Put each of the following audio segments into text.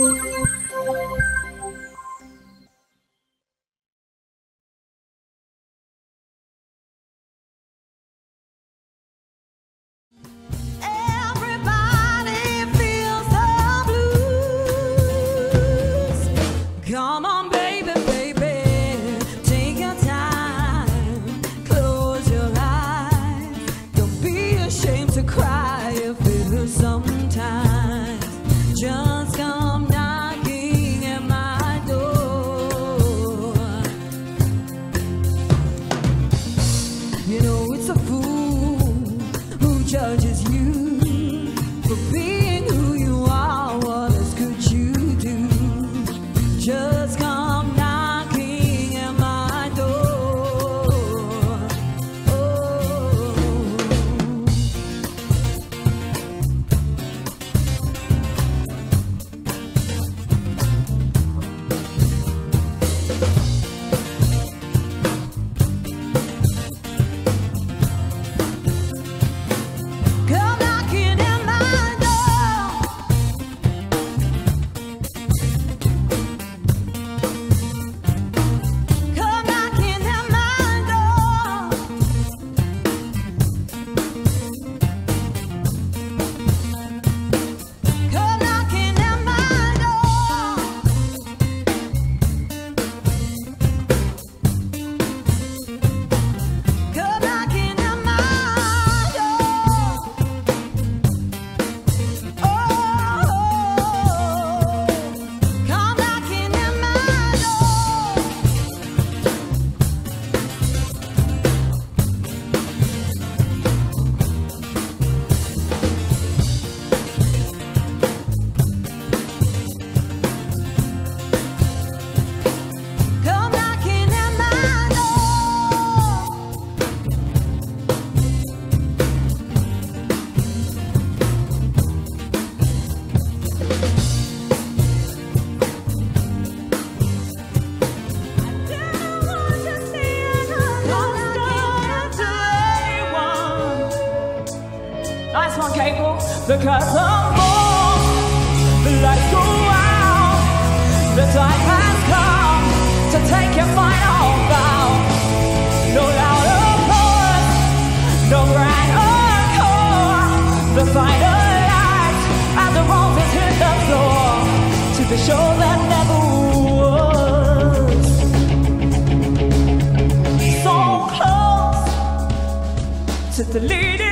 Música because of more the lights go out the time has come to take your final bow. No louder applause no grand encore the final light and the roses hit the floor. To the show that never was. So close to the leading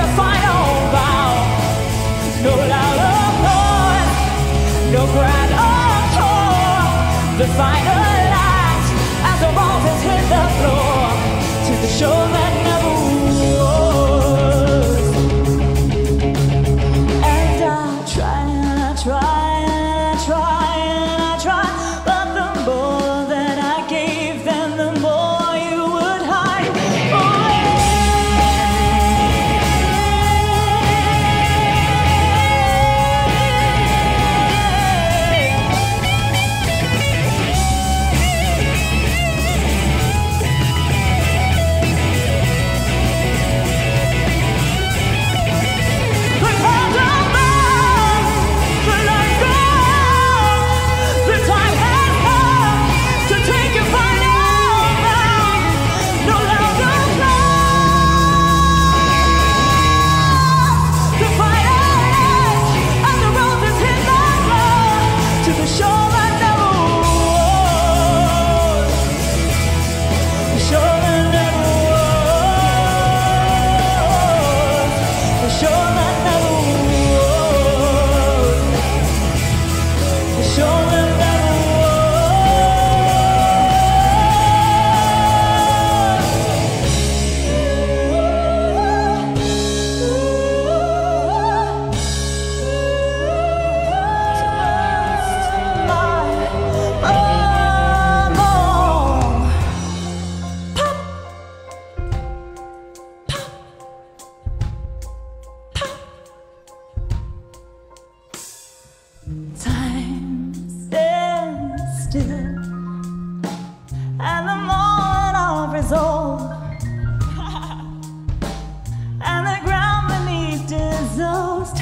just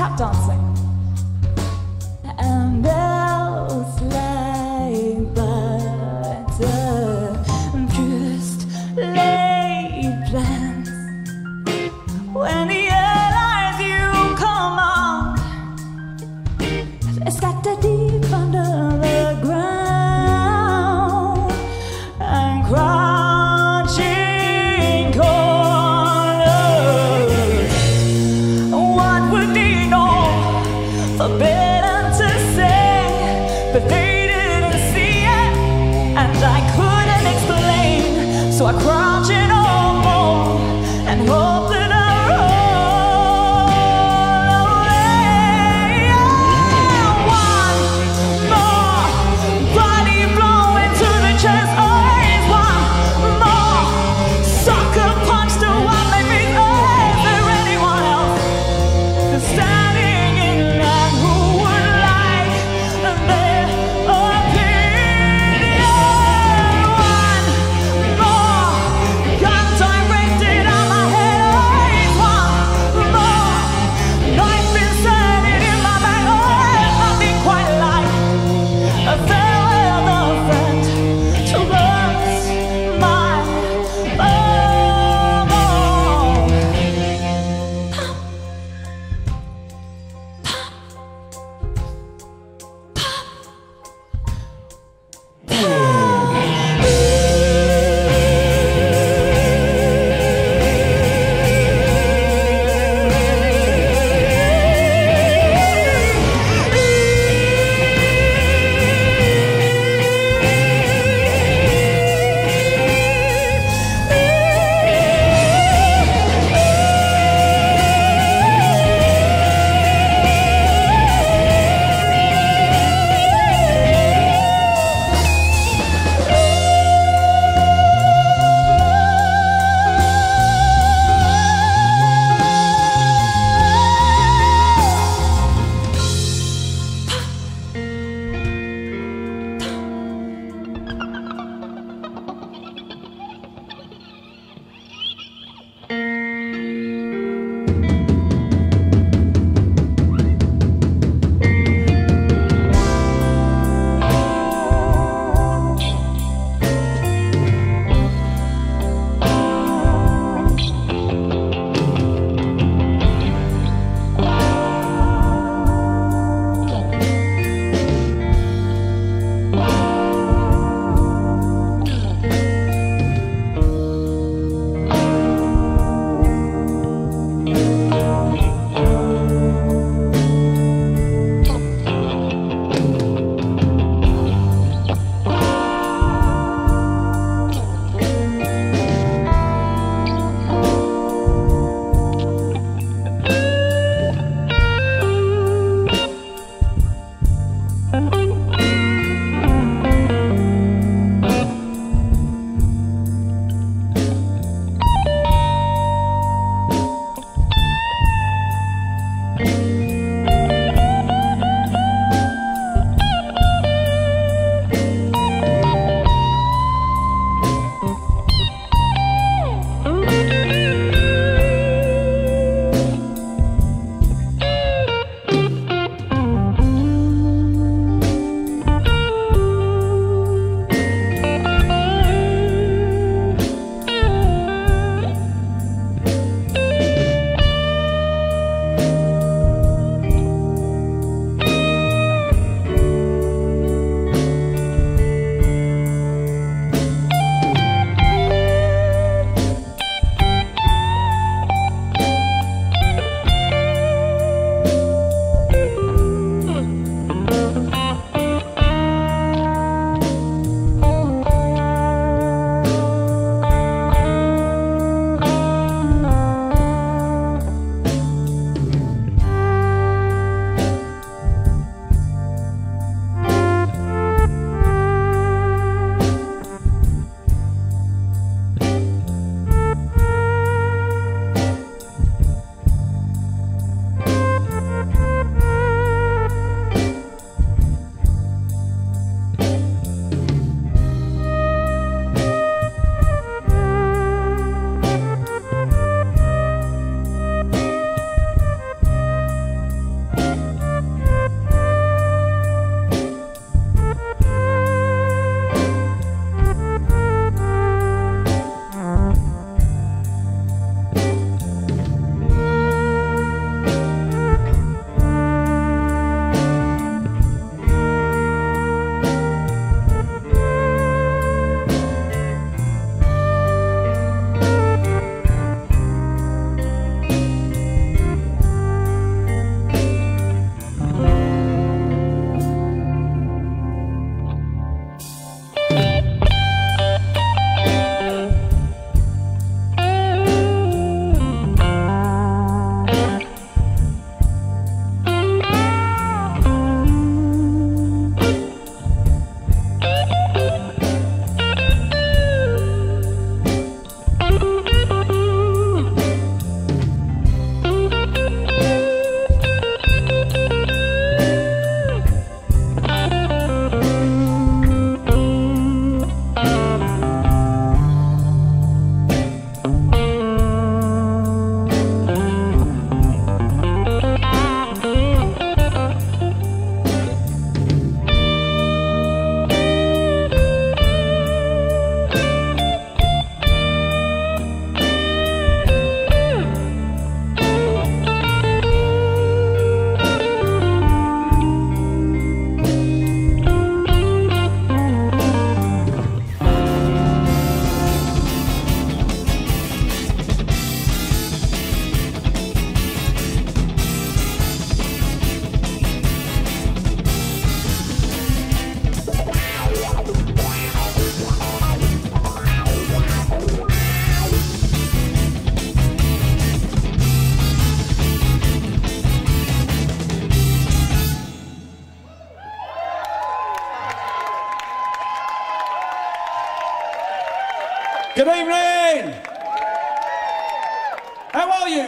tap dancing. but they didn't see it, and I couldn't explain, so I cried.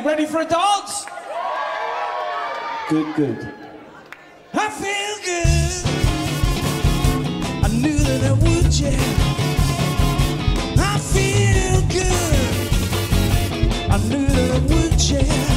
Ready for a dance? Good, good. I feel good. I knew that I would, yeah. I feel good. I knew that I would, yeah.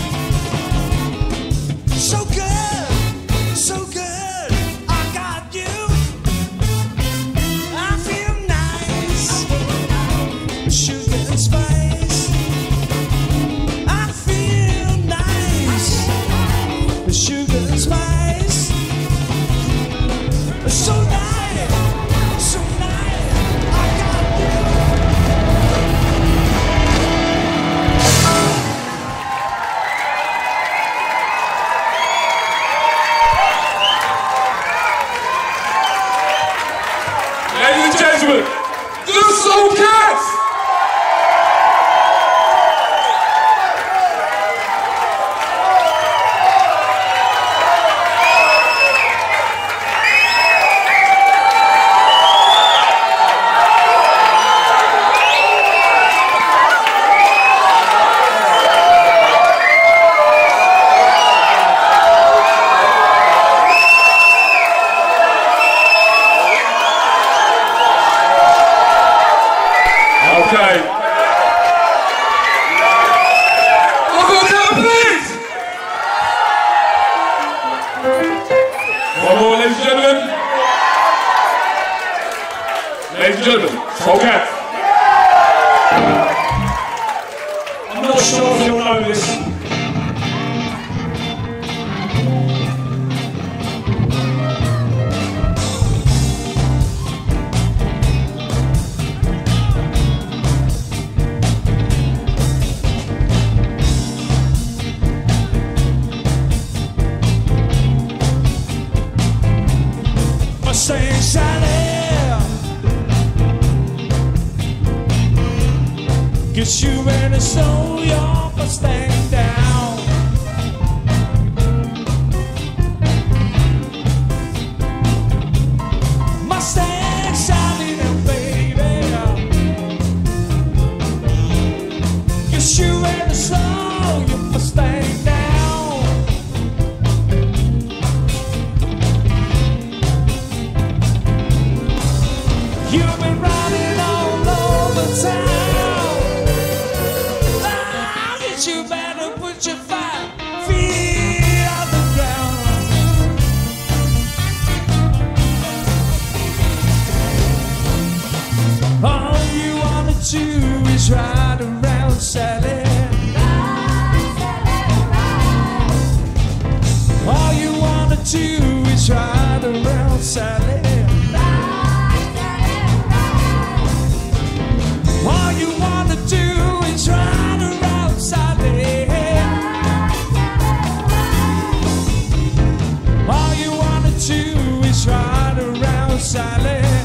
nome, around Sally. All you wanna do is ride around Sally. All you wanna do is ride around Sally. All you wanna do is ride around Sally.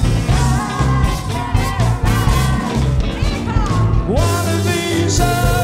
show.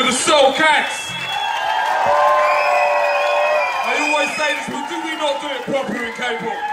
for the soul cats. I always say this, but do we not do it properly in Capel?